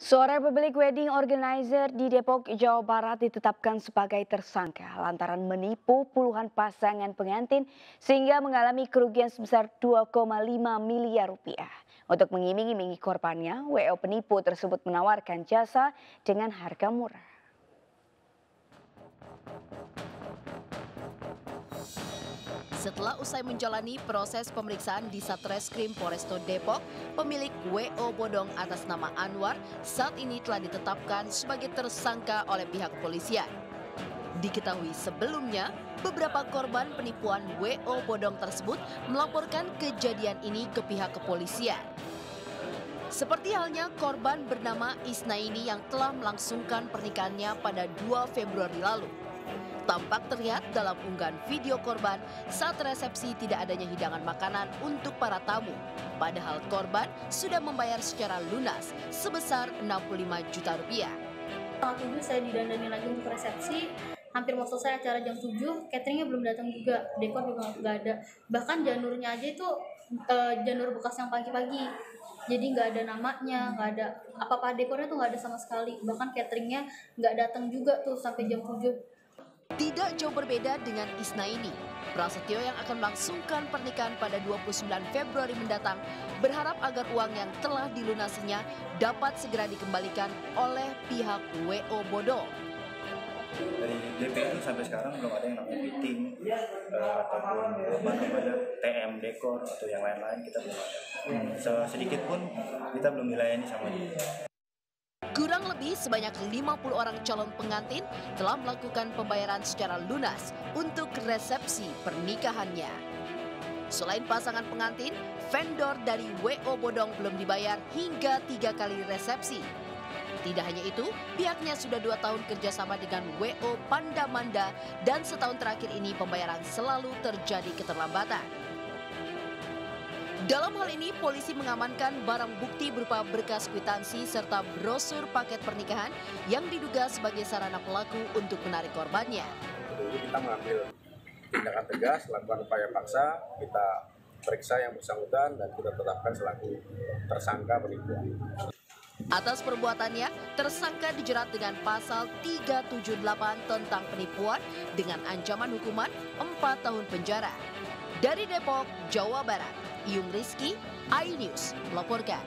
Seorang pemilik wedding organizer di Depok, Jawa Barat ditetapkan sebagai tersangka lantaran menipu puluhan pasangan pengantin sehingga mengalami kerugian sebesar 2,5 miliar rupiah. Untuk mengiming-imingi korbannya, WO penipu tersebut menawarkan jasa dengan harga murah. Setelah usai menjalani proses pemeriksaan di Satreskrim Poresto Depok, pemilik WO Bodong atas nama Anwar saat ini telah ditetapkan sebagai tersangka oleh pihak kepolisian. Diketahui sebelumnya, beberapa korban penipuan WO Bodong tersebut melaporkan kejadian ini ke pihak kepolisian. Seperti halnya korban bernama Isnaini yang telah melangsungkan pernikahannya pada 2 Februari lalu tampak terlihat dalam unggahan video korban saat resepsi tidak adanya hidangan makanan untuk para tamu. Padahal korban sudah membayar secara lunas sebesar 65 juta rupiah. Tanggal 7 saya didandani lagi untuk resepsi, hampir mau selesai acara jam 7, cateringnya belum datang juga, dekor juga nggak ada. Bahkan janurnya aja itu uh, janur bekas yang pagi-pagi, jadi nggak ada namanya, nggak ada apa-apa dekornya tuh nggak ada sama sekali. Bahkan cateringnya nggak datang juga tuh sampai jam 7 tidak jauh berbeda dengan Isna ini. Prasetyo yang akan melangsungkan pernikahan pada 29 Februari mendatang berharap agar uang yang telah dilunasinya dapat segera dikembalikan oleh pihak WO Bodo. Dari DPR sampai sekarang belum ada yang namanya fitting uh, ataupun apa namanya TM dekor atau yang lain-lain kita belum ada. Hmm. Sedikit pun kita belum dilayani sama dia. Kurang lebih sebanyak 50 orang calon pengantin telah melakukan pembayaran secara lunas untuk resepsi pernikahannya. Selain pasangan pengantin, vendor dari WO Bodong belum dibayar hingga tiga kali resepsi. Tidak hanya itu, pihaknya sudah dua tahun kerjasama dengan WO Pandamanda dan setahun terakhir ini pembayaran selalu terjadi keterlambatan. Dalam hal ini, polisi mengamankan barang bukti berupa berkas kwitansi serta brosur paket pernikahan yang diduga sebagai sarana pelaku untuk menarik korbannya. Kita mengambil tindakan tegas, lakukan upaya paksa, kita periksa yang bersangkutan dan kita tetapkan selaku tersangka penipuan. Atas perbuatannya, tersangka dijerat dengan pasal 378 tentang penipuan dengan ancaman hukuman 4 tahun penjara. Dari Depok, Jawa Barat, Yung Rizky, iNews melaporkan.